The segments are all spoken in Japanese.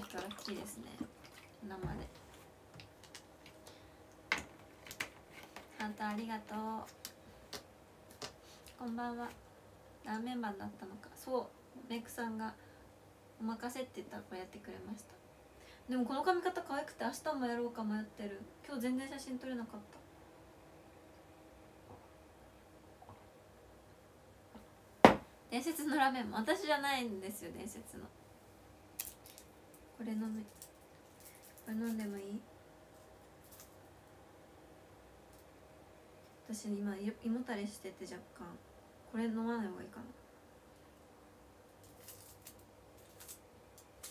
た人ラッキーですね。生で。ハートありがとう。こんばんは。ラーメンマンだったのか。そう。メイクさんがお任せって言ったらこうやってくれました。でもこの髪型可愛くて明日もやろうか迷ってる。今日全然写真撮れなかった。伝説のラーメンも私じゃないんですよ伝説の。これ飲めこれ飲んでもいい？私今胃もたれしてて若干。これ飲まない方がいいかな。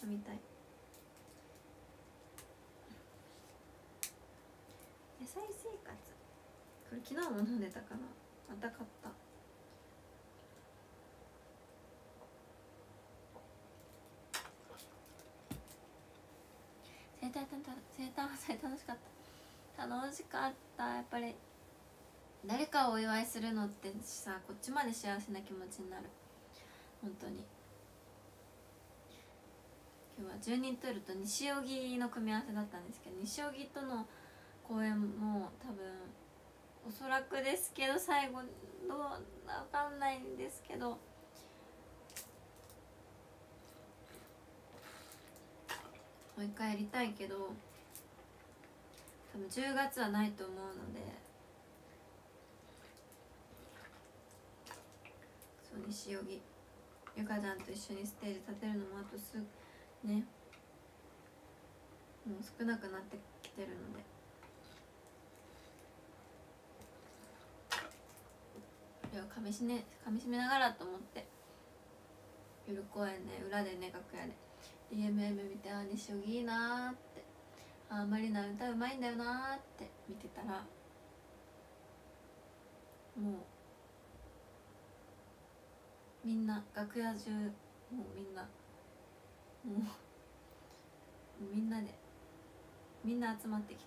飲みたい。野菜生活。これ昨日も飲んでたかな。また買った。生誕祭楽しかった。楽しかった。やっぱり誰かをお祝いするのってさこっちまで幸せな気持ちになる。本当に。今日は10人トイレと西荻の組み合わせだったんですけど西荻との公演も多分おそらくですけど最後どうわかんないんですけどもう一回やりたいけど多分10月はないと思うのでそう西荻ゆかちゃんと一緒にステージ立てるのもあとすぐねもう少なくなってきてるので。これをかみしめかみしめながらと思って。夜公演ね裏でね楽屋で。DMM 見てあ西荻いいなーって。あマリナ歌うまいんだよなーって見てたら。もうみんな楽屋中もうみんなもうみんなでみんな集まってきて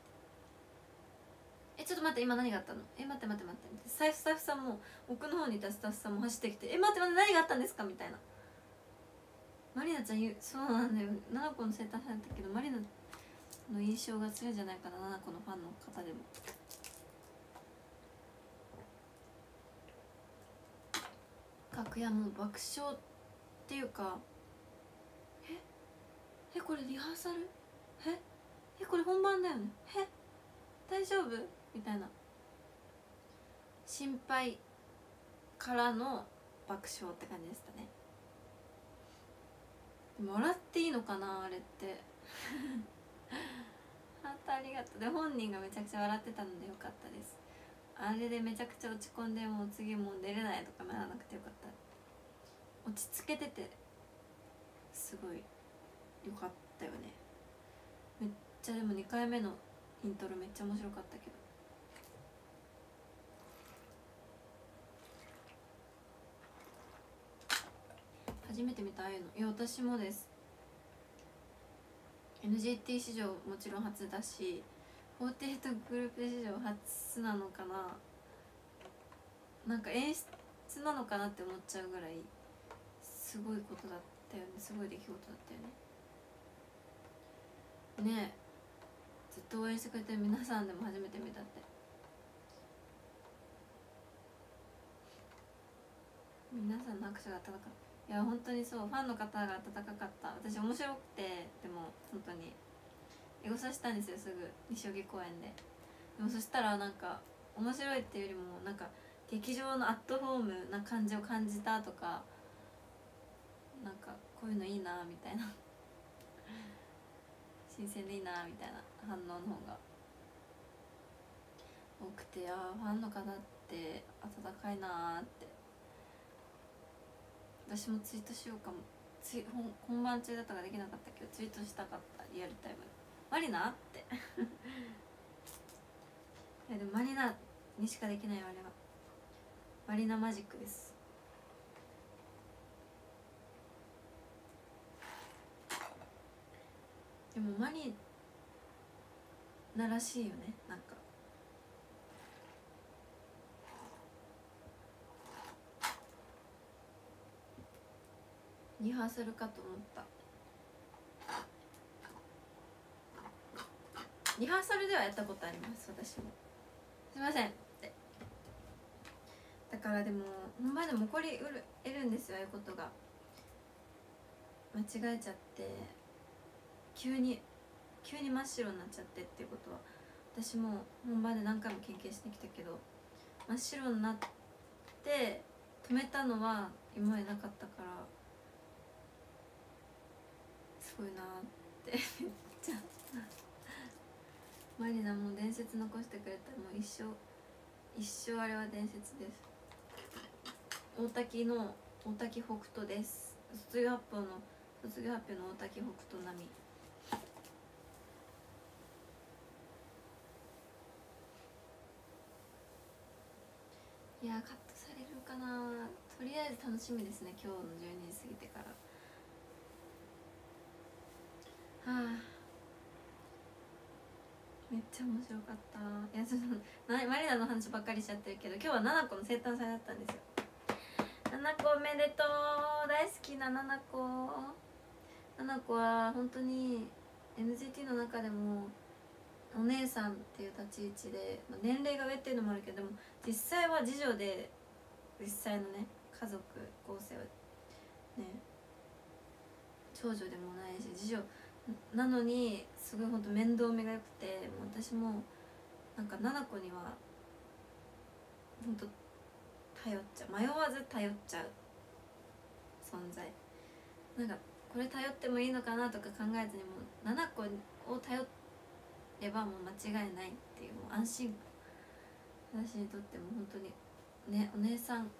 「えちょっと待って今何があったの？え待って待って待って」スタッフスタッフさんも奥の方にいたスタッフさんも走ってきて「え待って待って何があったんですか?」みたいな。マリナちゃん言うそうなんだよ。7個の生誕されたけどマリナの印象が強いんじゃないかな7個のファンの方でも。楽屋も爆笑っていうかえ？えこれリハーサル？え？えこれ本番だよね？え？大丈夫？みたいな。心配からの爆笑って感じでしたね。も笑っていいのかなあれって。ハートありがとう。で本人がめちゃくちゃ笑ってたのでよかったです。あれでめちゃくちゃ落ち込んでもう次もう出れないとかならなくてよかった。落ち着けててすごいよかったよね。めっちゃでも2回目のイントロめっちゃ面白かったけど。初めて見たああいうの。いや私もです。NGT 史上もちろん初だし48グループ史上初なのかな。なんか演出なのかなって思っちゃうぐらいすごいことだったよね。すごい出来事だったよね。ねえ。ずっと応援してくれてる皆さんでも初めて見たって。皆さんの握手が温かかったいや本当にそう。ファンの方が温かかった。私面白くてでも本当に。エゴサしたんですよすぐ。西荻公園で。でもそしたらなんか面白いっていうよりもなんか劇場のアットホームな感じを感じたとかなんかこういうのいいなみたいな。新鮮でいいなみたいな反応の方が。多くてああファンの方って温かいなって。私もツイートしようかも。つい本本番中だったかできなかったけどツイートしたかった。リアルタイム。マリナって。いやでもマリナにしかできないあれは。マリナマジックです。でもマリナらしいよね。なんか。リハーサルかと思った。リハーサルではやったことあります私も。すいません。ってだからでも本番でも起こりうる得るんですよああいうことが。間違えちゃって急に急に真っ白になっちゃってっていうことは。私も本番で何回も経験してきたけど真っ白になって止めたのは今までなかったから。すごいなって。めっちゃマリナも伝説残してくれた。もう一生一生あれは伝説です。大滝の大滝北斗です。卒業発表の卒業発表の大滝北斗並み。いやカットされるかなとりあえず楽しみですね。今日の12時過ぎてからはあめっちゃ面白かった。いやちょっとマリナの話ばっかりしちゃってるけど今日はナナコの生誕祭だったんですよ。ナナコおめでとう。大好きなナナコナナコは本当に NGT の中でもお姉さんっていう立ち位置で、まあ、年齢が上っていうのもあるけどでも実際は次女で実際のね家族構成はね長女でもないし次女なのにすごい本当面倒見が良くてもう私もなんか七子には本当頼っちゃう。迷わず頼っちゃう存在。なんかこれ頼ってもいいのかなとか考えずにもう七子を頼ればもう間違いないっていうもう安心。感私にとっても本当にねお姉さん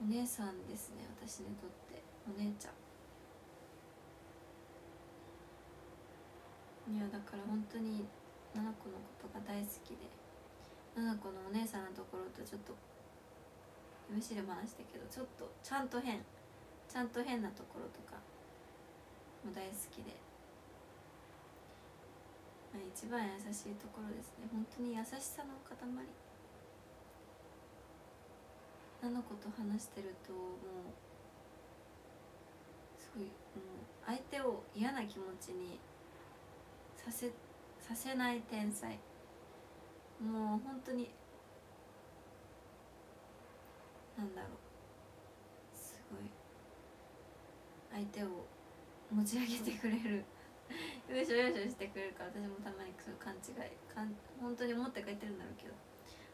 お姉さんですね私にとって。お姉ちゃん。いやだから本当に七子のことが大好きで七子のお姉さんのところとちょっとむしろ話したけどちょっとちゃんと変ちゃんと変なところとかも大好きで、まあ、一番優しいところですね。本当に優しさの塊。七子と話してるともうすごいもう相手を嫌な気持ちにさせさせない天才。もう本当になんだろう。すごい。相手を持ち上げてくれる。よいしょよいしょしてくれるか。ら私もたまにそう勘違いかん本当に思って書いてるんだろうけど。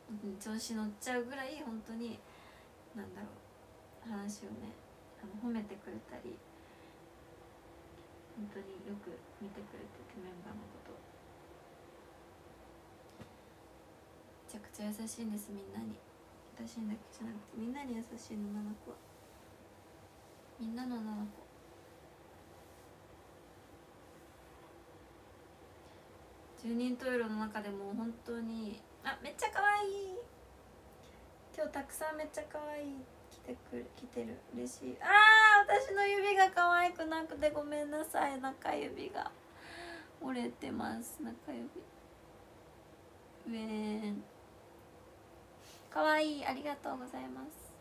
本当に調子乗っちゃうぐらい本当になんだろう。話をねあの褒めてくれたり本当によく見てくれててメンバーのこと優しいんですみんなに。私だけじゃなくてみんなに優しいの7個は。みんなの7個十人十色の中でも本当にあめっちゃ可愛い。今日たくさんめっちゃ可愛い。来てくる来てる。嬉しい。あー私の指が可愛くなくてごめんなさい。中指が。折れてます。中指。ウェーン可愛いありがとうございます。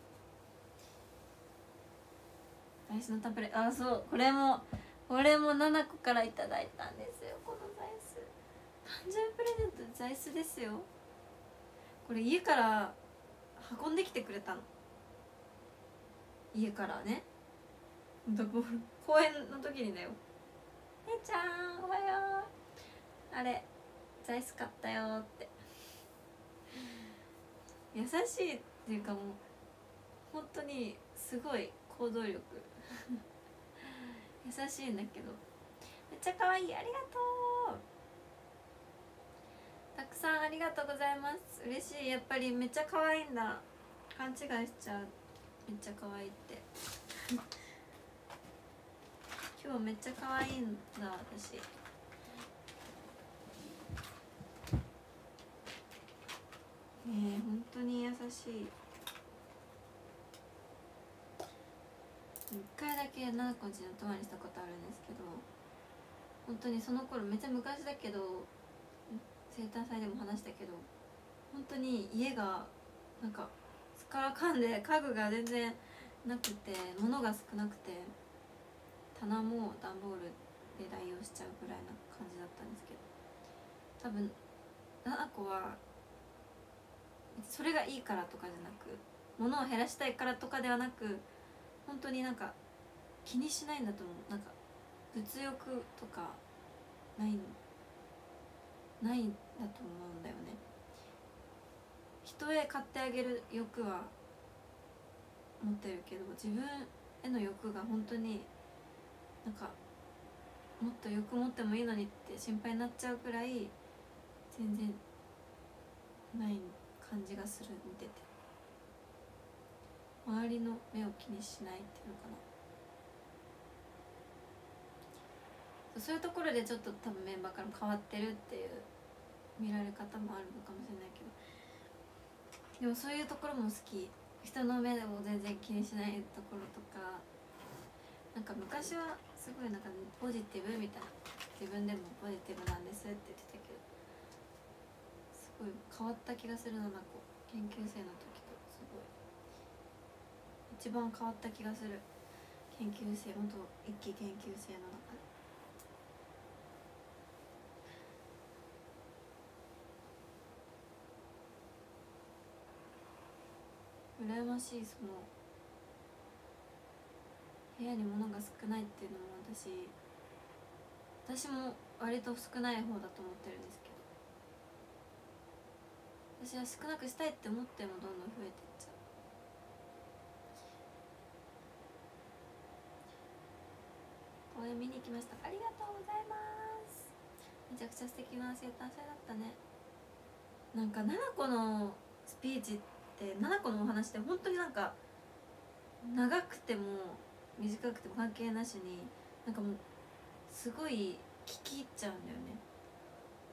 ダイスのタブレあそう。これもこれも7個からいただいたんですよ。このダイス誕生日プレゼントダイスですよ。これ家から運んできてくれたの。家からね。公園の時にだよ「えちゃんおはよう。あれ座椅子買ったよ」って。優しいっていうかもう本当にすごい行動力。優しいんだけど。めっちゃ可愛いありがとう。たくさんありがとうございます。嬉しい。やっぱりめっちゃ可愛いんだ。勘違いしちゃう。めっちゃ可愛いって。今日めっちゃ可愛いんだ私。ねえ本当に優しい。一回だけ奈々子ん。ちにお泊まりしたことあるん。ですけど本当にその頃めっちゃ昔だけど生誕祭でも話したけど本当に家がなん。かすからかん。で家具が全然なくて物が少なくて棚も段ボールで代用しちゃうぐらいな感じだったん。ですけど多分7個はそれがいいからとかじゃなく物を減らしたいからとかではなく本当になんか気にしないんだと思う。なんか物欲とかないないんだと思うんだよね。人へ買ってあげる欲は持ってるけど自分への欲が本当になんかもっと欲持ってもいいのにって心配になっちゃうくらい全然ない感じがする見てて。周りの目を気にしないっていうのかな。そういうところでちょっと多分メンバーからも変わってるっていう見られ方もあるのかもしれないけど。でもそういうところも好き。人の目でも全然気にしないところとか。なんか昔はすごいなんかポジティブみたいな。自分でもポジティブなんですって言ってごい。変わった気がするななんか研究生の時とすごい一番変わった気がする研究生元一期研究生の中で羨ましいその部屋に物が少ないっていうのも私私も割と少ない方だと思ってるんですけど。私は少なくしたいって思ってもどんどん増えてっちゃう。公園見に行きました。ありがとうございます。めちゃくちゃ素敵な生誕祭だったね。なんか7個のスピーチって7個のお話って本当になんか長くても短くても関係なしになんかもうすごい聞き入っちゃうんだよね。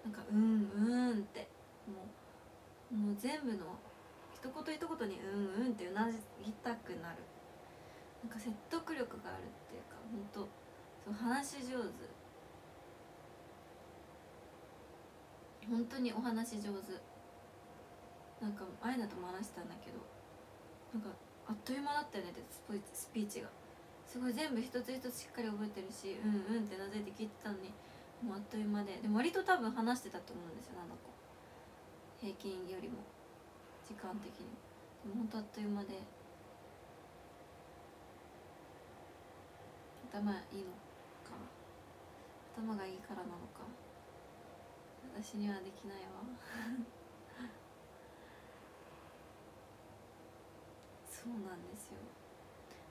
なんかうんうんって。もうもう全部の一言一言にうんうんってうなぎたくなる。なんか説得力があるっていうか本当そう話し上手。本当にお話上手。なんかあいなとも話したんだけどなんかあっという間だったよねってスピーチが。すごい全部一つ一つしっかり覚えてるしうんうんってなぜって聞いてたのにもうあっという間で。でも割と多分話してたと思うんですよ7個平均よりも時間的に。も本当あっという間で。頭いいのか。頭がいいからなのか。私にはできないわ。そうなんですよ。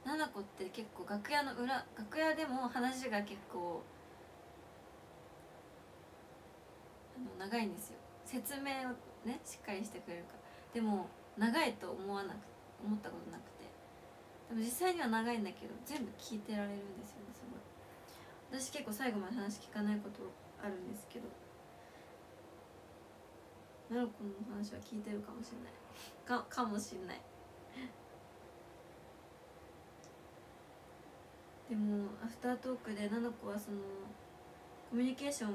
七子って結構楽屋の裏楽屋でも話が結構あの長いんですよ。説明ねしっかりしてくれるから。でも長いと思わなく思ったことなくて。でも実際には長いんだけど全部聞いてられるんですよねすごい私結構最後まで話聞かないことあるんですけど。奈々子の話は聞いてるかもしれない。かかもしれない。でもアフタートークで奈々子はそのコミュニケーションを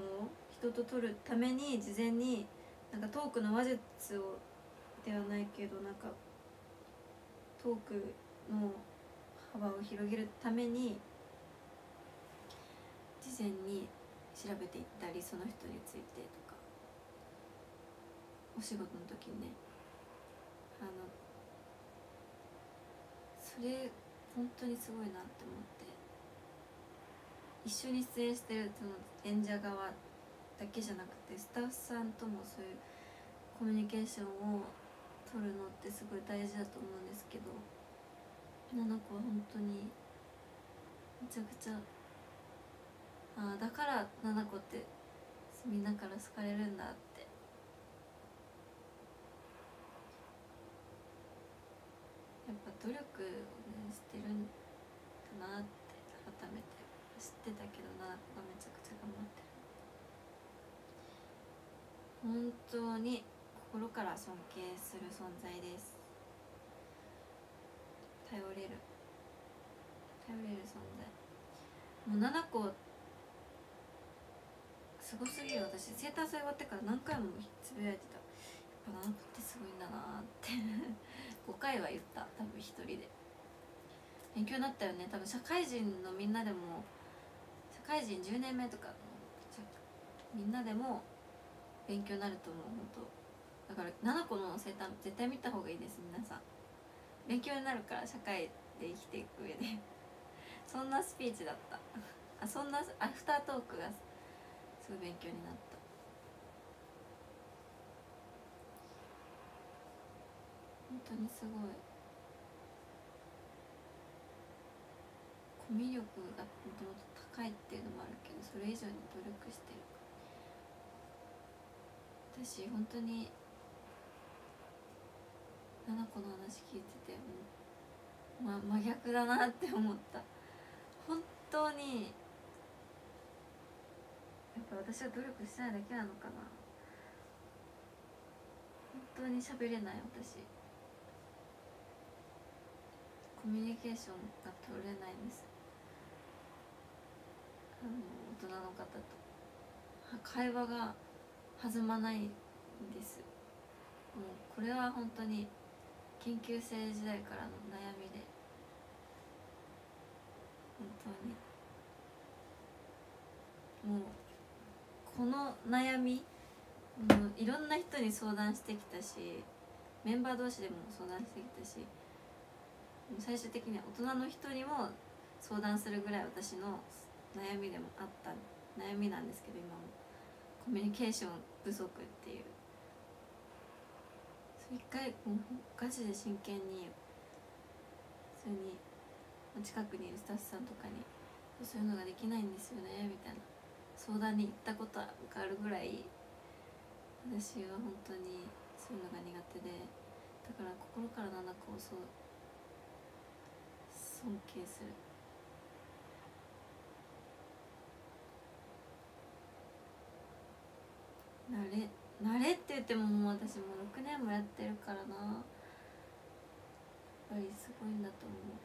人と取るために事前になんかトークの話術をではないけどなんかトークの幅を広げるために事前に調べていったりその人についてとかお仕事の時にねあのそれ本当にすごいなって思って。一緒に出演してるその演者側だけじゃなくてスタッフさんともそういうコミュニケーションを取るのってすごい大事だと思うんですけど七子は本当にめちゃくちゃああだから七子ってみんなから好かれるんだって。やっぱ努力を、ね、してるんだなって改めて知ってたけどなめちゃくちゃ頑張って。る本当に心から尊敬する存在です。頼れる。頼れる存在。もう7個すごすぎる私。生誕祭終わってから何回もつぶやいてた。やっぱ7個ってすごいんだなって。5回は言った。多分一人で。勉強になったよね。多分社会人のみんなでも社会人10年目とかみんなでも勉強になると思う本当。だから7個の生誕絶対見た方がいいです皆さん。勉強になるから社会で生きていく上で。そんなスピーチだった。あそんなアフタートークがすごい勉強になった。本当にすごい。コミュ力がもともと高いっていうのもあるけどそれ以上に努力してる。から私本当に七子の話聞いててもう、ま、真逆だなって思った。本当にやっぱ私は努力してないだけなのかな。本当に喋れない私。コミュニケーションが取れないんです。あの大人の方と。会話が弾まないんです。もうこれは本当に研究生時代からの悩みで。本当に。もうこの悩みもういろんな人に相談してきたしメンバー同士でも相談してきたし最終的には大人の人にも相談するぐらい私の悩みでもあった悩みなんですけど今もコミュニケーション不足っていう。一回もうガチで真剣に普通に近くにいるスタッフさんとかに「そういうのができないんですよね」みたいな相談に行ったことがあるぐらい私は本当にそういうのが苦手でだから心から七子をそう尊敬する。慣れ慣れって言ってももう私もう6年もやってるからな。やっぱりすごいんだと思う。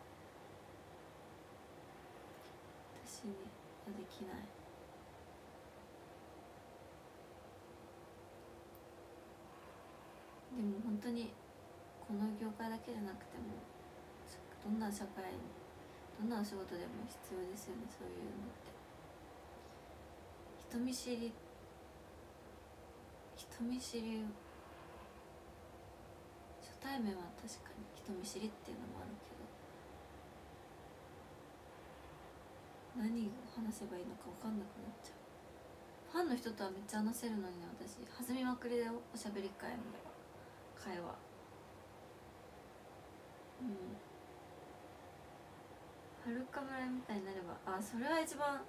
私にはできない。でも本当にこの業界だけじゃなくてもどんな社会どんなお仕事でも必要ですよねそういうのって。人見知りって人見知り初対面は確かに人見知りっていうのもあるけど何を話せばいいのか分かんなくなっちゃう。ファンの人とはめっちゃ話せるのにね私弾みまくりだよおしゃべり会も会話うん。はるか村みたいになればあそれは一番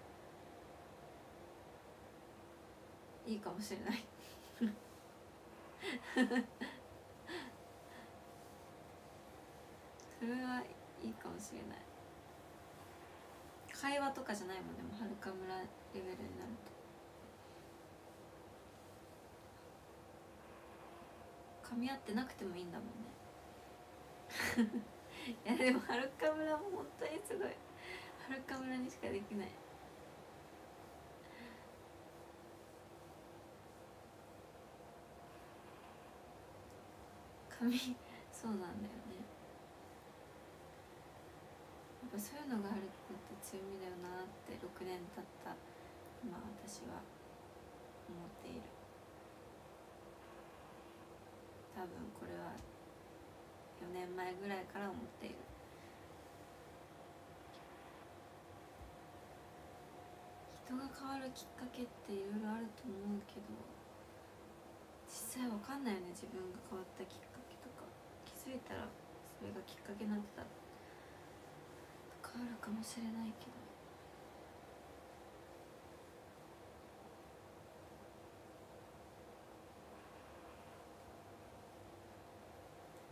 いいかもしれない。それはいいかもしれない。会話とかじゃないもんでもはるか村レベルになると。噛み合ってなくてもいいんだもんね。いやでもはるか村も本当にすごい。はるか村にしかできない。そうなんだよね。やっぱそういうのがあるって強みだよなって6年経った今私は思っている。多分これは4年前ぐらいから思っている。人が変わるきっかけっていろいろあると思うけど実際わかんないよね自分が変わったきっかけついたらそれがきっかけになってたとかあるかもしれないけど。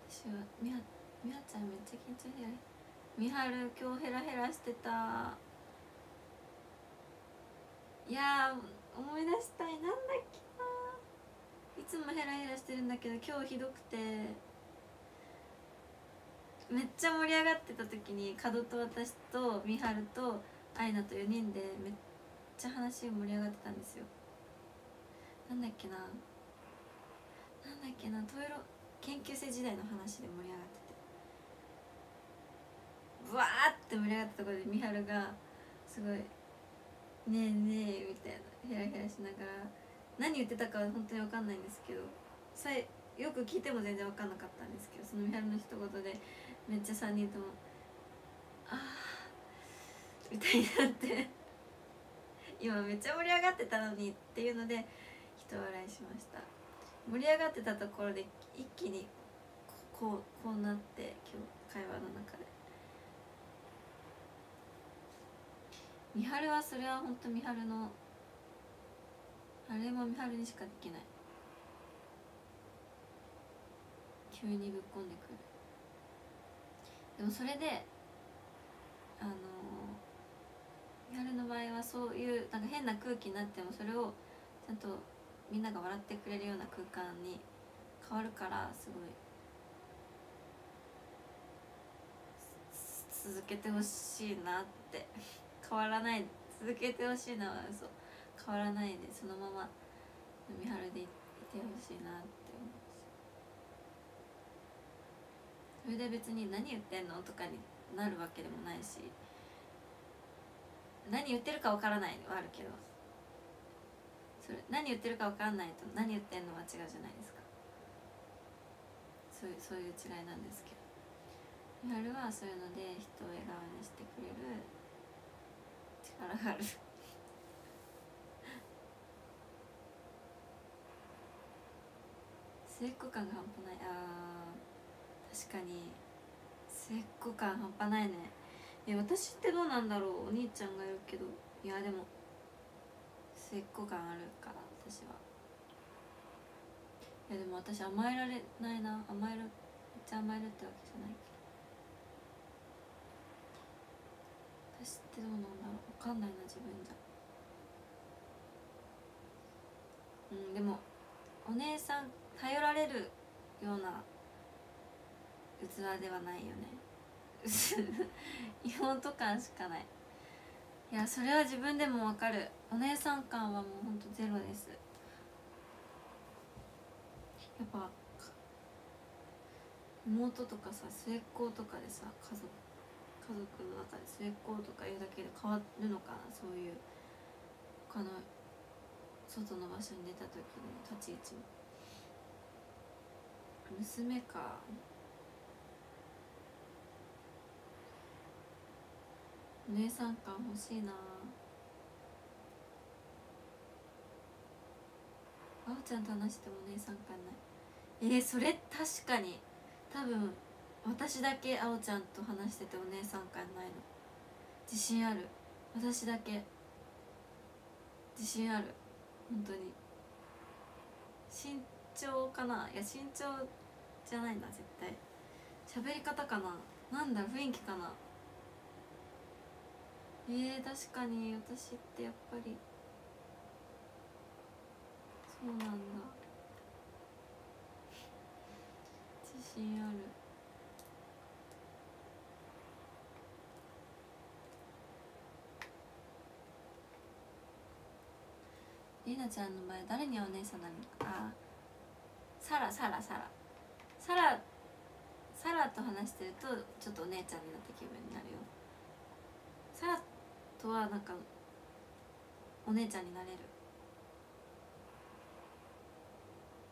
私はみやみやちゃんめっちゃ緊張してるみはる今日ヘラヘラしてた。いや思い出したい。なんだっけないつもヘラヘラしてるんだけど今日ひどくて。めっちゃ盛り上がってた時に門と私と美晴とアイナと4人でめっちゃ話盛り上がってたんですよ。なんだっけな。なんだっけな。トイロ研究生時代の話で盛り上がってて。ブワーって盛り上がったところで美晴がすごい「ねえねえ」みたいなヘラヘラしながら「何言ってたかは本当に分かんないんですけどさえよく聞いても全然分かんなかったんですけどそのみはるの一言でめっちゃ3人とも「ああ」みたいになって。今めっちゃ盛り上がってたのにっていうので人笑いしました。盛り上がってたところで一気にこうこうなって今日会話の中で。美晴はそれは本当美晴のあれも美晴にしかできない。急にぶっこんでくる。でもそれであの美晴の場合はそういうなんか変な空気になってもそれをちゃんとみんなが笑ってくれるような空間に変わるからすごい続けてほしいなって変わらない続けてほしいのは嘘。変わらないでそのまま海春でいてほしいなって思うしそれで別に何言ってんのとかになるわけでもないし何言ってるかわからないはあるけどそれ何言ってるかわからないと何言ってんのは違うじゃないですか。そういうそういう違いなんですけど。美晴はそういうので人を笑顔にしてくれる力がある。末っ子感が半端ない。あー。確かに。末っ子感半端ないね。え私ってどうなんだろう？お兄ちゃんがいるけど。いやでも末っ子感あるから私は。いやでも私甘えられないな。甘えるめっちゃ甘えるってわけじゃないけど。私ってどうなんだろう？分かんないな自分じゃ。うんでもお姉さん頼られるような器ではないよね。妹感しかない。いやそれは自分でもわかる。お姉さん感はもうほんとゼロです。やっぱ妹とかさ末っ子とかでさ家族家族の中で末っ子とかいうだけで変わるのかな。そういう他の外の場所に出た時の立ち位置も娘か。お姉さん感欲しいな。あおちゃんと話してもお姉さん感ない。えー、それ確かに。多分私だけあおちゃんと話しててお姉さん感ないの。自信ある。私だけ。自信ある。本当に。身長かな。いや身長じゃないな絶対。喋り方かな。なんだ雰囲気かな。えー、確かに私ってやっぱり。そうなんだ。自信ある。りなちゃんの場合誰にお姉さんなの？かあサラサラサラ。サラサラと話してるとちょっとお姉ちゃんになった気分になるよ。サラとはなんかお姉ちゃんになれる。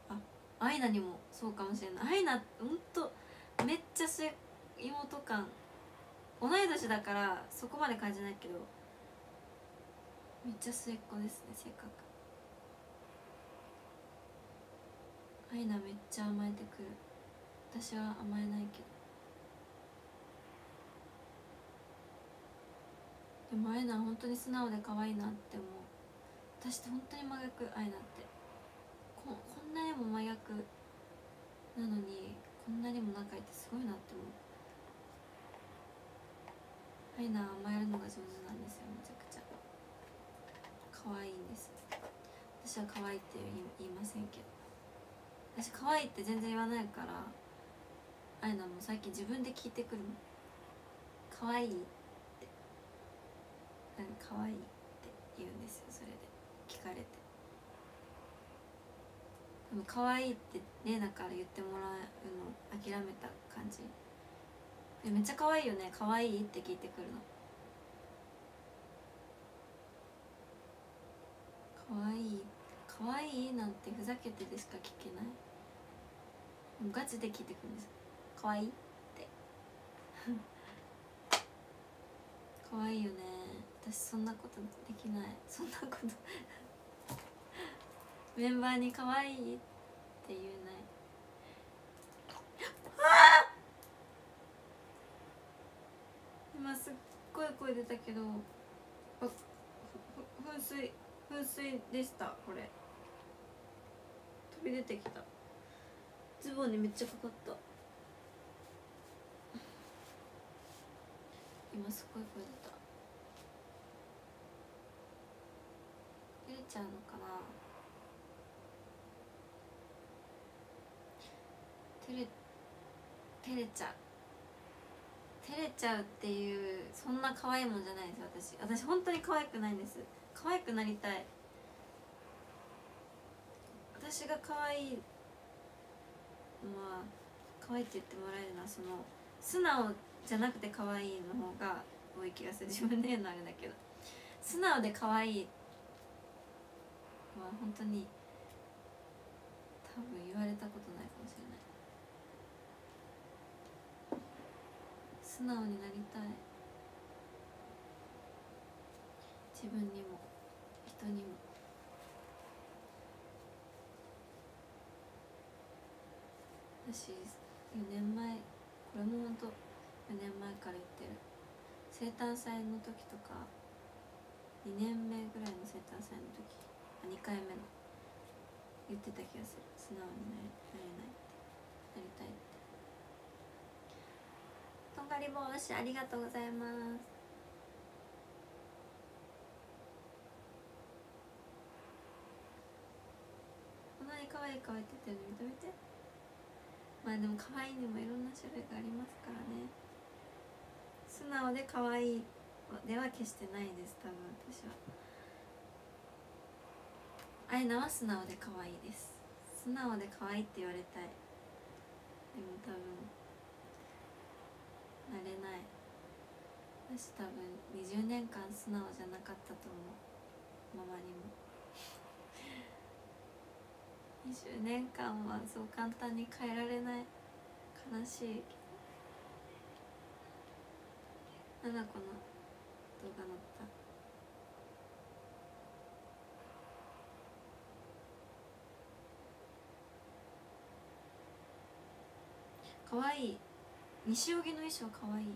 あアイナにもそうかもしれない。アイナほんとめっちゃ妹感。同い年だからそこまで感じないけどめっちゃ末っ子ですね性格アイナめっちゃ甘えてくる。私は甘えないけど。でもアイナは本当に素直で可愛いなって思う。私って本当に真逆アイナって。こんなにも真逆なのにこんなにも仲いいってすごいなって思う。アイナは甘えるのが上手なんですよめちゃくちゃ。可愛いんです私は可愛いって言いませんけど。私可愛いって全然言わないからあいなも最近自分で聞いてくる。の可愛いってなんか可愛いって言うんですよそれで。聞かれて。でも可愛いって玲奈から言ってもらうの諦めた感じ。でめっちゃ可愛いよね。可愛いって聞いてくるの。可愛い。可愛いなんてふざけてでしか聞けない。もうガチで聞いてくるんです。可愛いって。可愛いよね。私そんなことできない。そんなこと。メンバーに可愛いって言えない今すっごい声出たけどあふ噴水噴水でしたこれ。飛び出てきた。ズボンにめっちゃかかった。今すっごい声出た照れちゃうのかな。照れ照れちゃう。照れちゃうっていうそんな可愛いもんじゃないです私。私本当に可愛くないんです。可愛くなりたい。私が可愛いのは可愛いって言ってもらえるのはその素直じゃなくて可愛いの方が多い気がする。自分で言うのあれだけど。素直で可愛いは本当に多分言われたことないかもしれない。素直になりたい。自分にも人にも。私4年前これもほんと4年前から言ってる。生誕祭の時とか2年目ぐらいの生誕祭の時。2回目の。言ってた気がする。素直になれなれないって。なりたいって。とんがり帽子ありがとうございます。こんなに可愛い可愛いって言ってるの認めて。まあでも可愛いにもいろんな種類がありますからね。素直で可愛いでは決してないです多分私は。アイナは素直で可愛いです。素直で可愛いって言われたい。でも多分なれない。私多分20年間素直じゃなかったと思う。ママにも20年間はそう簡単に変えられない。悲しい。なんだこの動画載った。かわい。い西荻の衣装かわい。い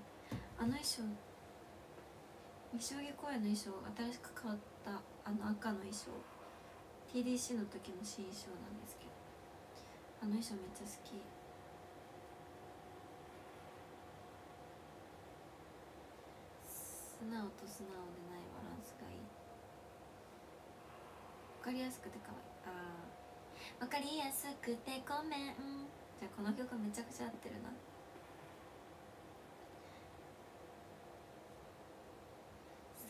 あの衣装。西荻公演の衣装新しく変わった。あの赤の衣装。TDC の時の新衣装なんですけど。あの衣装めっちゃ好き。素直と素直でないバランスがいい。わかりやすくてかわいい。あー。わかりやすくてごめん。じゃあこの曲めちゃくちゃ合ってるな。好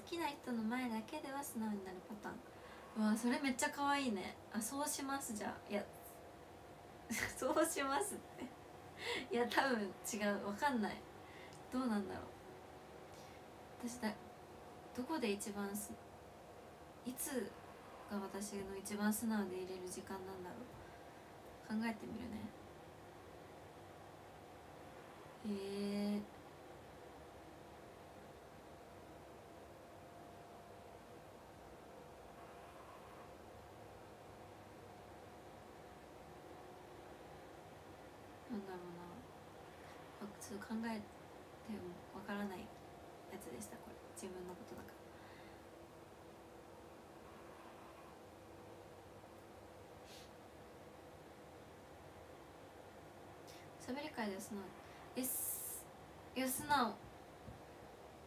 きな人の前だけでは素直になるパターン。うわそれめっちゃ可愛いね。あそうしますじゃあ。いや そうしますって。いや多分違う。わかんない。どうなんだろう。私だどこで一番すいつが私の一番素直でいれる時間なんだろう。考えてみるね。えー、なんだろうな。あちょっと考えてもわからないやつでしたこれ。自分のことだから。おしゃべり会では素直えすいや素直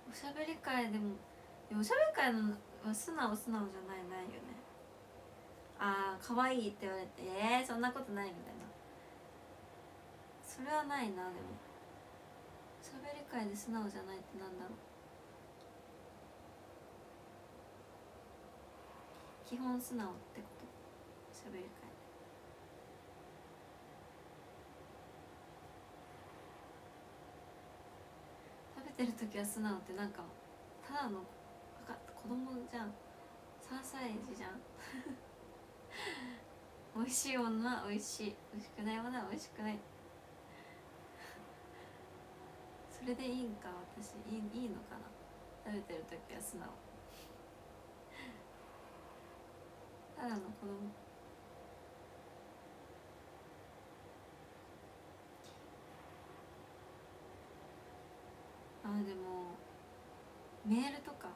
おしゃべり会でもいやおしゃべり会のは素直素直じゃないないよね。ああ可愛いって言われてえー、そんなことないみたいな。それはないなでも。おしゃべり会で素直じゃないってなんだろう。基本素直ってこと。おしゃべり会。食べてる時は素直ってなんかただの子供じゃん。3歳児じゃん。美味しいものは美味しい。美味しくないものは美味しくない。それでいいんか私。いいいいのかな。食べてる時は素直。ただの子供。あでもメールとか。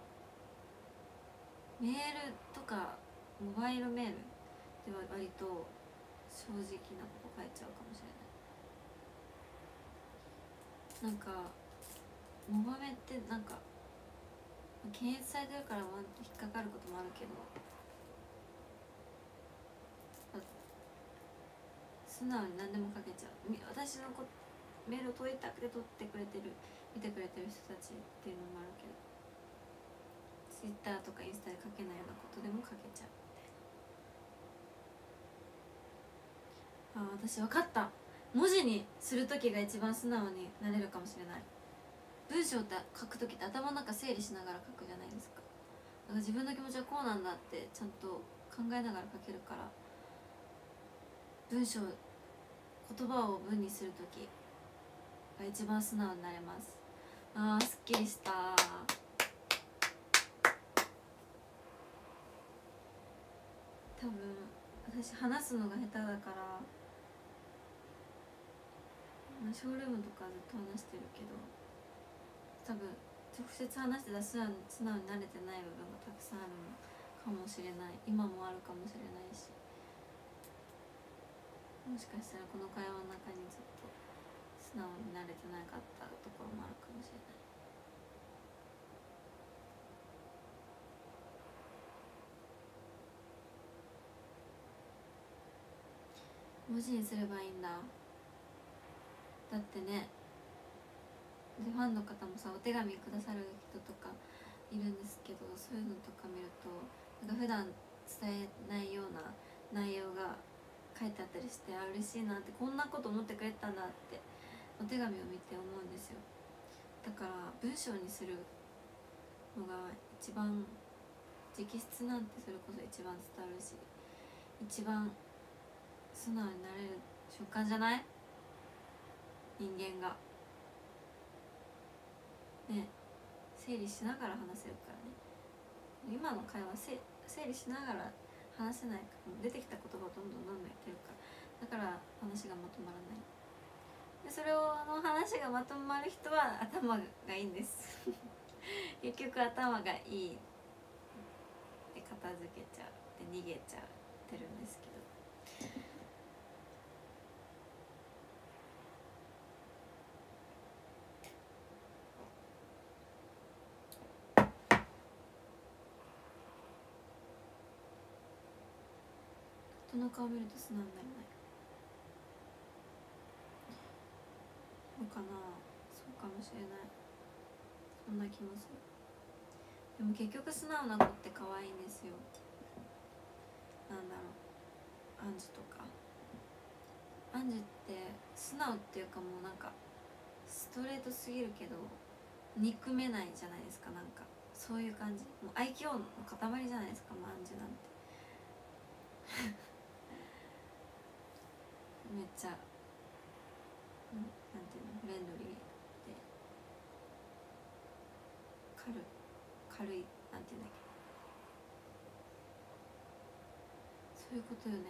メールとかモバイルメールでは割と正直なこと書いちゃうかもしれない。なんかモバメってなんか検閲されてるから引っかかることもあるけど素直に何でも書けちゃう。私のこメールを問いたくて取ってくれてる見てくれてる人たちっていうのもあるけどツイッターとかインスタで書けないようなことでも書けちゃう。みたいなあ私分かった。文字にする時が一番素直になれるかもしれない。文章って書く時って頭の中整理しながら書くじゃないですか。だから自分の気持ちはこうなんだってちゃんと考えながら書けるから文章言葉を文にする時が一番素直になれます。あーすっきりした。多分私話すのが下手だからショールームとかずっと話してるけど多分直接話してた素直素直に慣れてない部分がたくさんあるのかもしれない。今もあるかもしれないし。もしかしたらこの会話の中にずっと素直になれてなかったところもあるかもしれない。文字にすればいいんだ。だってねでファンの方もさお手紙くださる人とかいるんですけどそういうのとか見るとなんか普段伝えないような内容が書いてあったりしてあ嬉しいなってこんなこと思ってくれたんだってお手紙を見て思うんですよ。だから文章にするのが一番直筆なんてそれこそ一番伝わるし一番素直になれる瞬間じゃない？人間が。ね。整理しながら話せるからね。今の会話整理しながら話せないから出てきた言葉をどんどんどんどん言ってるからだから話がまとまらない。でそれをあの話がまとまる人は頭がいいんです。結局頭がいいで片付けちゃうで逃げちゃってるんですけど。人の顔見ると素直になれないのかなそうかもしれないそんな気もする。でも結局素直な子って可愛いんですよ。なんだろう。アンジュとか。アンジュって素直っていうかもうなんかストレートすぎるけど憎めないじゃないですかなんか。そういう感じ。もう愛嬌の塊じゃないですかもうアンジュなんて。めっちゃ、うん、なんていうの？フレンドリーで軽軽いなんていうんだっけ。そういうことよね。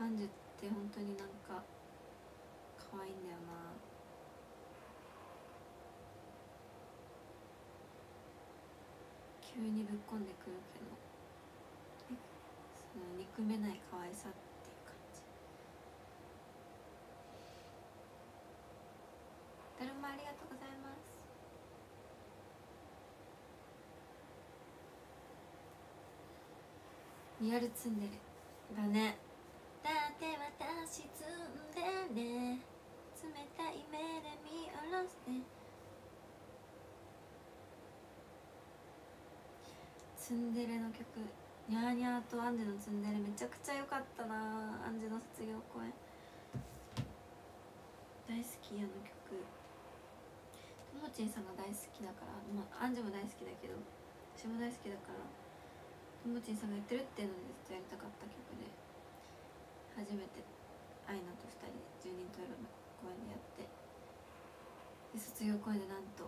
アンジュって本当になんか可愛いんだよな。急にぶっこんでくるけど。その憎めない可愛さっていう感じだるまありがとうございますリアルツンデレだね。だって私ツンデレ冷たい目で見下ろして。ツンデレの曲。ニャーニャーとアンジュのツンデレめちゃくちゃ良かったな。アンジュの卒業公演。大好きあの曲。ともちんさんが大好きだから、まあ、アンジュも大好きだけど。私も大好きだから。ともちんさんがやってるっていうのでずっとやりたかった曲で初めてアイナと2人で十人十色の公演でやってで卒業公演でなんと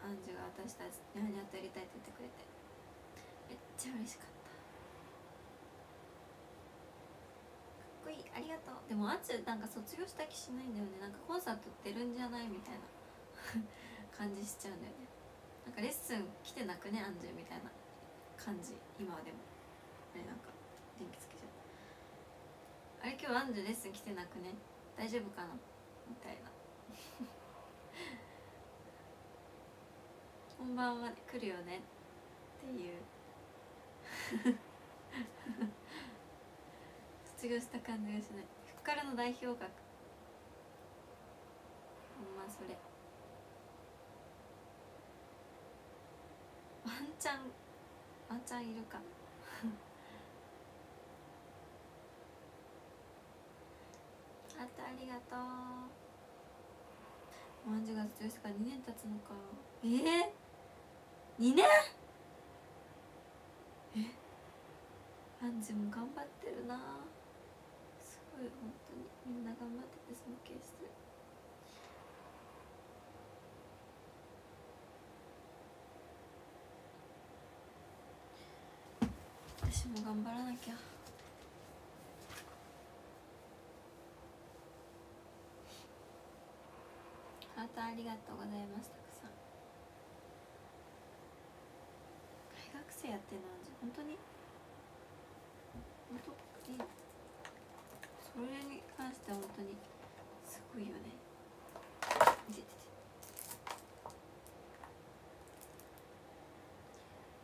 アンジュが私たちにゃにゃとやりたいって言ってくれてめっちゃ嬉しかった。かっこいい。ありがとう。でもアンジュなんか卒業した気しないんだよね。なんかコンサート出るんじゃないみたいな 感じしちゃうんだよね。なんかレッスン来てなくねアンジュみたいな感じ。今はでも。あれなんか電気つけちゃった。あれ今日アンジュレッスン来てなくね？大丈夫かな？みたいな。本番は来るよね？っていう。卒業した感じがしない。ふっからの代表格。ほんまそれワンチャンワンチャンいるか。あとありがとう。もうアンジュが卒業してから2年経つのか。えー、2年？え？アンジュも頑張ってるな。すごい本当に。みんな頑張ってて尊敬する私も頑張らなきゃ。ハートありがとうございますたくさん。大学生やってるのは本当に本当いいそれに関しては本当にすごいよね。いててて。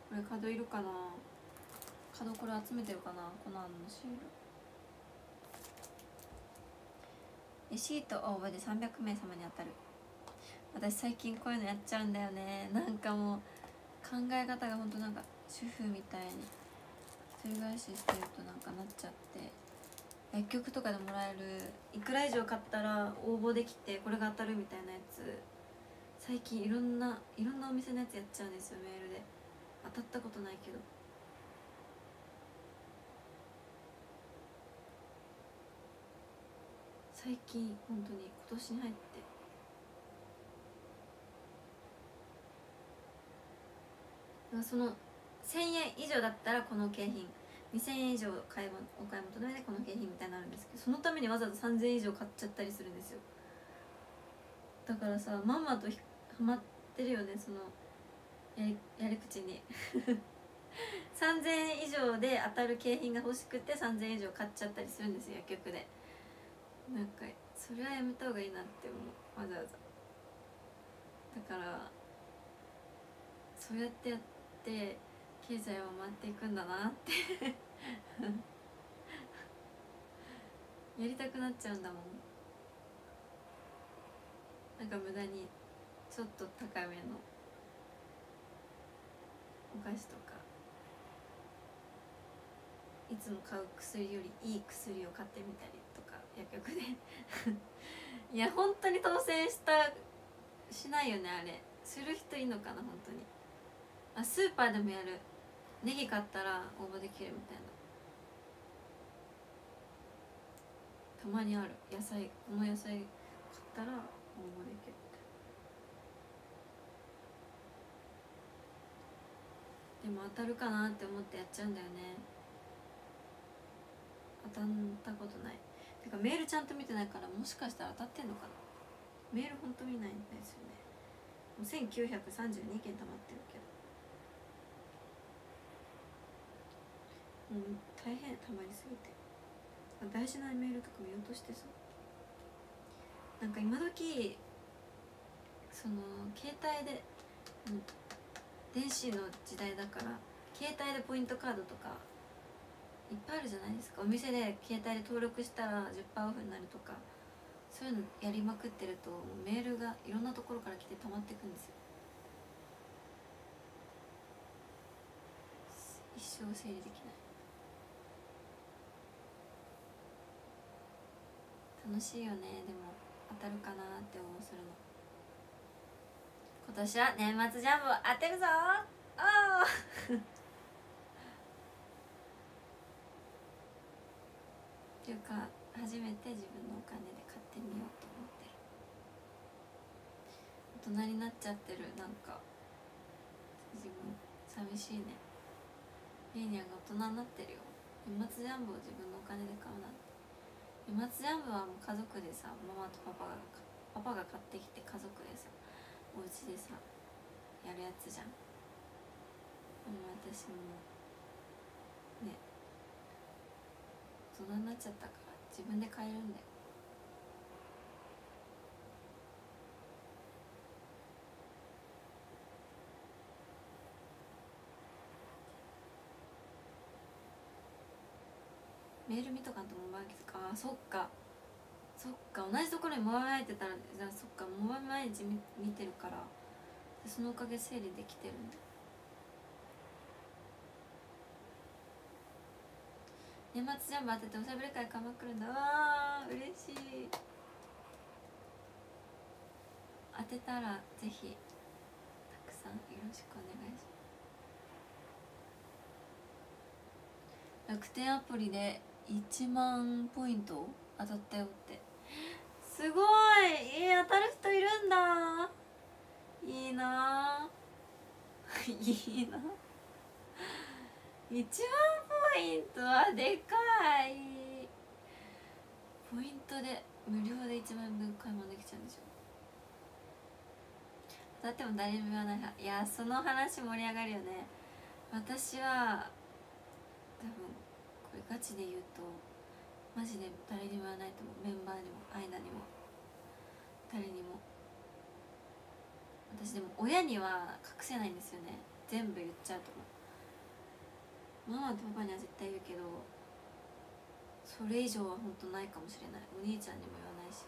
これ角いるかな？角これ集めてるかな？このあのシール。レシート応募で300名様に当たる。私最近こういうのやっちゃうんだよね。なんかもう考え方がほんとなんか主婦みたいに一人暮らししてるとなんかなっちゃって。薬局とかでもらえるいくら以上買ったら応募できてこれが当たるみたいなやつ。最近いろんないろんなお店のやつやっちゃうんですよメールで。当たったことないけど。最近本当に今年に入って。その1000円以上だったらこの景品2000円以上買い物お買い求めでこの景品みたいになるんですけどそのためにわざわざ3000円以上買っちゃったりするんですよ。だからさまんまとハマってるよねそのやりやり口に。3000円以上で当たる景品が欲しくて3000円以上買っちゃったりするんですよ薬局で。なんかそれはやめた方がいいなって思う。わざわざ。だからそうやってやって経済は回っていくんだなって。やりたくなっちゃうんだもん。なんか無駄にちょっと高めのお菓子とか。いつも買う薬よりいい薬を買ってみたり。薬局で。いや本当に当選したしないよねあれ。する人いいのかな本当に。あスーパーでもやる。ネギ買ったら応募できるみたいな。たまにある。野菜この野菜買ったら応募できる。でも当たるかなって思ってやっちゃうんだよね。当たったことない。てかメールちゃんと見てないからもしかしたら当たってんのかな？メールほんと見ないんですよね。もう1932件溜まってるけど。もう大変たまりすぎて。大事なメールとか見落としてさなんか今時その携帯で、うん、電子の時代だから携帯でポイントカードとかいっぱいあるじゃないですか。お店で携帯で登録したら10%オフになるとかそういうのやりまくってるとメールがいろんなところから来て溜まっていくんですよ。一生整理できない。楽しいよね。でも当たるかなって思うするの。今年は年末ジャンボ当てるぞ。おー。っていうか初めて自分のお金で買ってみようと思って。る大人になっちゃってるなんか。自分寂しいね。リーニャが大人になってるよ。年末ジャンボを自分のお金で買うなんて。年末ジャンボはもう家族でさママとパパがパパが買ってきて家族でさお家でさやるやつじゃん。でも私もね大人になっちゃったから自分で買えるんだよ。メール見とかんとモバイルか？あそっか。そっか。同じところにモバイルってたらじゃあそっか。モバイル毎日見見てるからそのおかげ整理できてるんだ。年末ジャンボ当てておしゃべり会鎌倉んだ。わー嬉しい。当てたらぜひたくさんよろしくお願いします。楽天アプリで1万ポイント当たったよって。すごい。えー、当たる人いるんだ。いいな。いいな。1万イントはでかい。ポイントで無料で1万円分買い物できちゃうんでしょ。だっても誰にも言わないいやその話盛り上がるよね。私は多分これガチで言うとマジで誰にも言わないと思う。メンバーにもアイナにも。誰にも。私でも親には隠せないんですよね。全部言っちゃうと思う。ママとパパには絶対言うけどそれ以上は本当ないかもしれない。お兄ちゃんにも言わないし。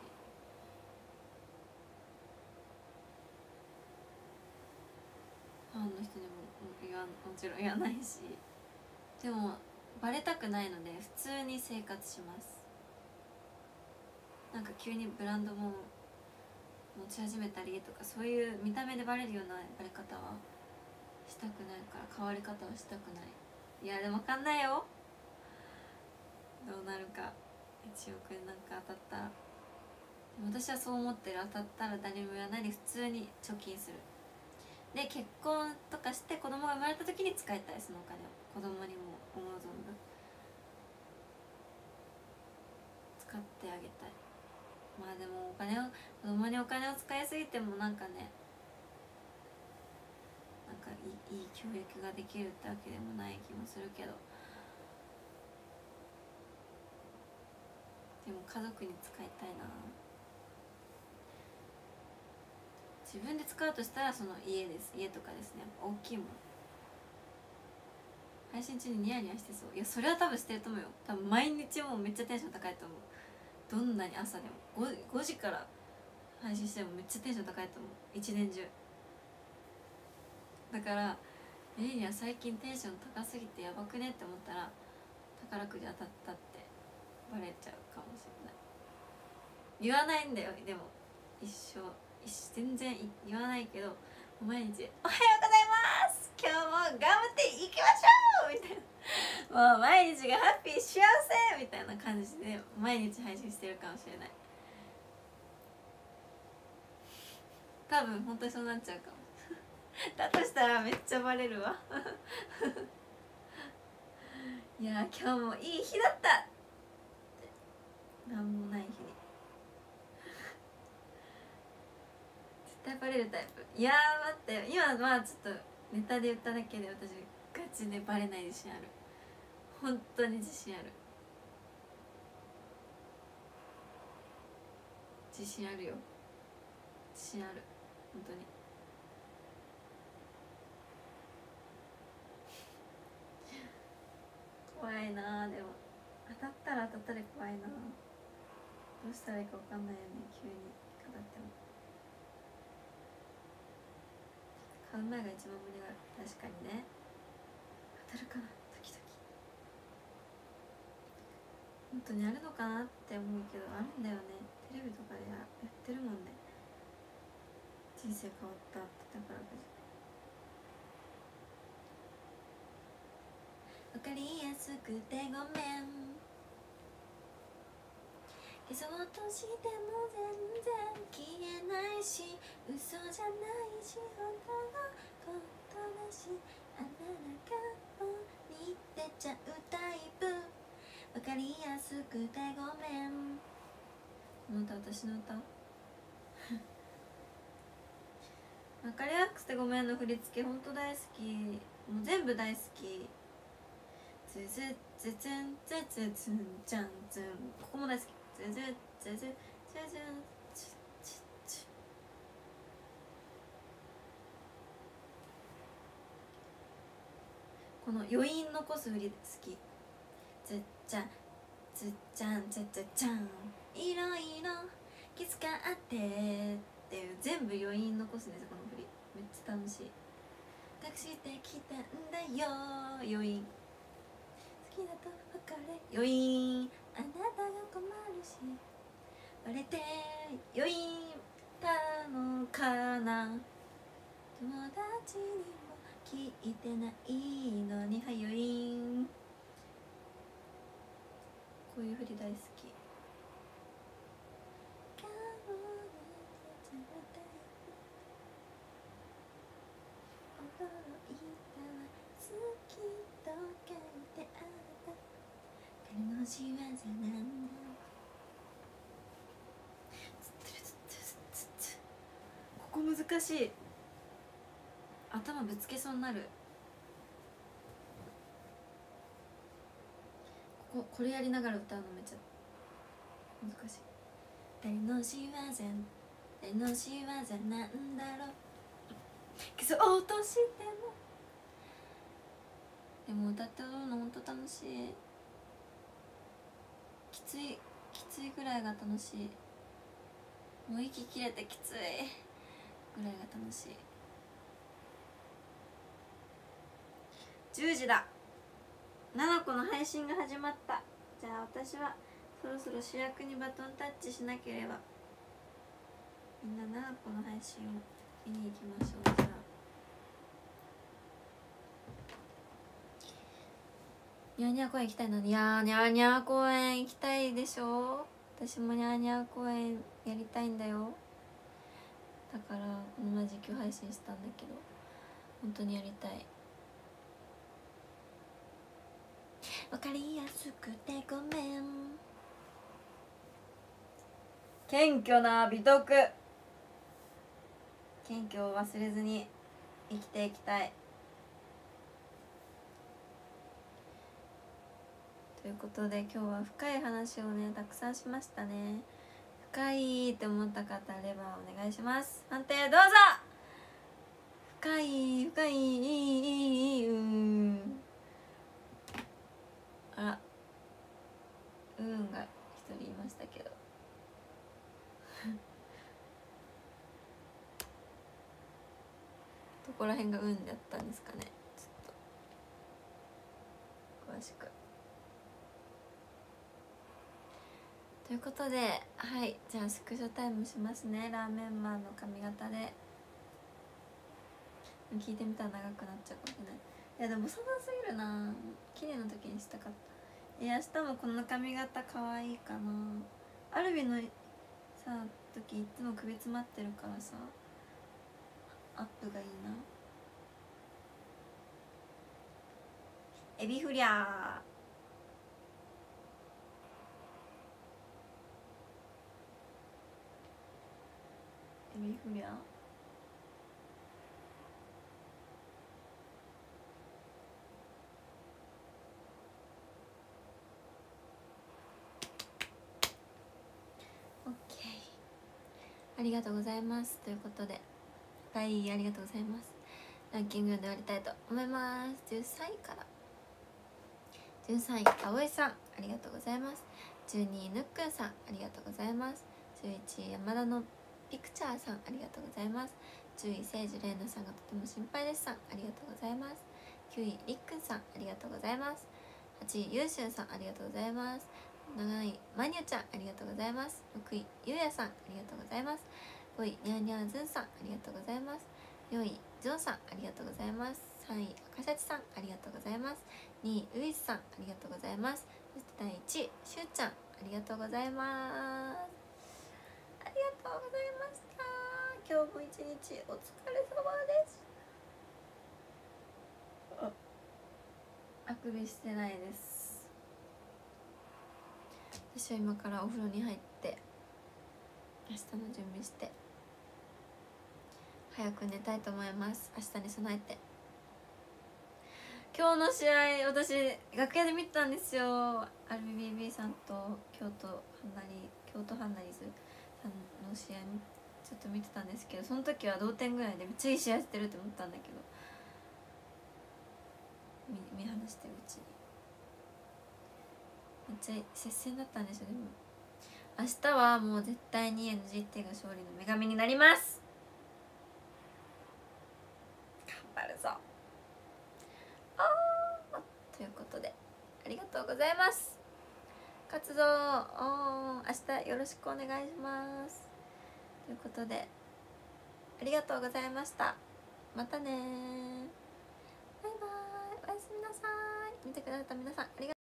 ファンの人にも言わもちろん言わないし。でもバレたくないので普通に生活します。なんか急にブランドも持ち始めたりとかそういう見た目でバレるようなバレ方はしたくないから変わり方はしたくない。いやでも分かんないよ。どうなるか。1億円なんか当たったら。私はそう思ってる。当たったら誰も言わない普通に貯金する。で結婚とかして子供が生まれた時に使いたいそのお金を。子供にも思う存分。使ってあげたい。まあでもお金を子供にお金を使いすぎてもなんかねいい教育ができるってわけでもない気もするけど。でも家族に使いたいな。自分で使うとしたらその家です。家とかですね。大きいもの。配信中にニヤニヤしてそう。いやそれは多分してると思うよ。多分毎日もうめっちゃテンション高いと思う。どんなに朝でも。5, 5時から配信してもめっちゃテンション高いと思う。一年中。だからエリには最近テンション高すぎてやばくねって思ったら宝くじ当たったってバレちゃうかもしれない。言わないんだよでも。一生。一全然言わないけど毎日「おはようございます。今日も頑張っていきましょう!」みたいな。もう毎日がハッピー幸せ！みたいな感じで毎日配信してるかもしれない。多分本当にそうなっちゃうかも。だとしたらめっちゃバレるわ。いや今日もいい日だった。なんもない日に。絶対バレるタイプ。いや待って今まあちょっとネタで言っただけで私ガチでバレない自信ある。本当に自信ある。自信あるよ。自信ある。本当に。怖いなでも。当たったら当たったで怖いなどうしたらいいか分かんないよね急に当たっても。買う前が一番無理がある確かにね。当たるかな時々。本当にあるのかなって思うけどあるんだよね。テレビとかでやってるもんね。人生変わったって宝くじわかりやすくてごめん。消そうとしても全然消えないし嘘じゃないし本当のことだしあなたがもに出ちゃうタイプ。わかりやすくてごめん。この歌私の歌。わかりやすくてごめんの振り付け本当大好き。もう全部大好き。ずずずずンずずズンジャンズンここも大好きずずずズズズンこの余韻残す振り好きずっちゃんずっちゃんずっちゃんいろいろ気遣ってっていう全部余韻残すんですこの振りめっちゃ楽しいタクシーで来たんだよ余韻日だと別れ余韻あなたが困るし。バレて余韻たのかな。友達にも聞いてないのに。はよい余韻こういうふり大好き驚いたわ好きと書いてあった誰の仕業なんだここ難しい。頭ぶつけそうになる。こここれやりながら歌うのめっちゃ難しい。誰の仕業誰の仕業なんだろう。消そうとしても。でも歌って踊るのほんと楽しい。きついきついぐらいが楽しい。もう息切れてきつい。ぐらいが楽しい。10時だ。7個の配信が始まった。じゃあ私はそろそろ主役にバトンタッチしなければ。みんな7個の配信を見に行きましょう。じゃあニャーニャー公園行きたいのにいやーニャーニャー公園行きたいでしょ？私もニャーニャー公園やりたいんだよ。だからこの前実況配信したんだけど本当にやりたい。わかりやすくてごめん。謙虚な美徳。謙虚を忘れずに生きていきたい。ということで今日は深い話をねたくさんしましたね。深いって思った方あればお願いします。判定どうぞ。深い深いいいいいいいうん。あら。うんが一人いましたけど。どこら辺がうんだったんですかねちょっと詳しくということではいじゃあスクショタイムしますね。ラーメンマンの髪型で。聞いてみたら長くなっちゃうかもしれない。いやでもそんなすぎるな。綺麗な時にしたかった。いや明日もこの髪型可愛いかな。アルビのさ時いつも首詰まってるからさアップがいいな。エビフリャー。ありがとうございます。ということではいありがとうございます。ランキングで終わりたいと思います。13位から。13位葵さん。ありがとうございます。12位ぬっくんさん。ありがとうございます。11位山田のピクチャーさんありがとうございます。10位聖樹玲奈さんがとても心配ですさんありがとうございます。9位りっくんさんありがとうございます。8位ゆうしゅんさんありがとうございます。7位まにゅちゃんありがとうございます。6位ゆうやさんありがとうございます。5位にゃーにゃーずんさんありがとうございます。4位ジョンさんありがとうございます。3位赤シャチさんありがとうございます。2位ウイスさんありがとうございます。そして第1位しゅうちゃんありがとうございます。がとうございました。今日も一日お疲れ様です。あくびしてないです。私は今からお風呂に入って明日の準備して早く寝たいと思います。明日に備えて。今日の試合私楽屋で見たんですよ。アルビ BB さんと京都ハンナリ京都ハンナリズ。の試合ちょっと見てたんですけどその時は同点ぐらいでめっちゃいい試合してるって思ったんだけど見見放してるうちに。めっちゃ接戦だったんですよ。でも明日はもう絶対に NGT が勝利の女神になります。頑張るぞ。あー。ということでありがとうございます。活動お明日よろしくお願いします。ということでありがとうございました。またねバイバイ。おやすみなさい。見てくださった皆さんありがとう。